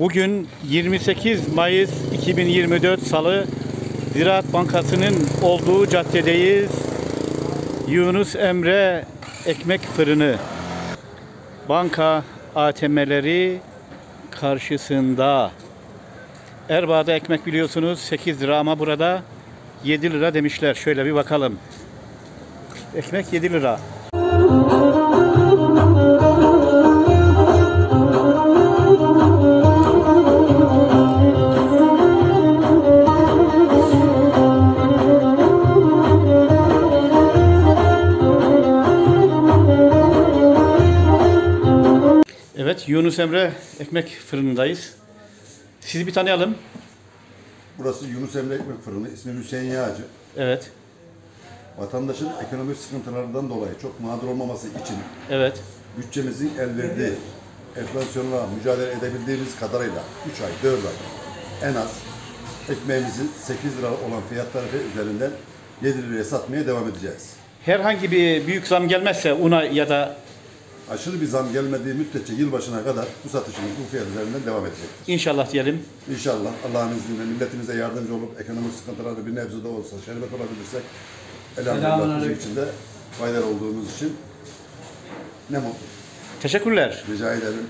Bugün 28 Mayıs 2024 Salı Ziraat Bankası'nın olduğu caddedeyiz. Yunus Emre Ekmek Fırını. Banka ATM'leri karşısında. Erbaa'da ekmek biliyorsunuz 8 lira ama burada 7 lira demişler. Şöyle bir bakalım. Ekmek 7 lira. Evet Yunus Emre Ekmek Fırını'ndayız. Sizi bir tanıyalım. Burası Yunus Emre Ekmek Fırını. İsmim Hüseyin Yağcı. Evet. Vatandaşın ekonomik sıkıntılarından dolayı çok mağdur olmaması için Evet. bütçemizin el verdiği enflasyonla mücadele edebildiğimiz kadarıyla 3 ay, 4 ay en az ekmeğimizi 8 lira olan fiyat tarifi üzerinden 7 liraya satmaya devam edeceğiz. Herhangi bir büyük zam gelmezse una ya da Aşırı bir zam gelmediği müddetçe yılbaşına kadar bu satışımız bu fiyat üzerinden devam edecektir. inşallah diyelim. İnşallah Allah'ın izniyle milletimize yardımcı olup ekonomik sıkıntılarda bir nebze de olsa şerbet olabilirsek elhamdülillah bizim için de faydalı olduğumuz için ne mutlu. Teşekkürler. Rica ederim.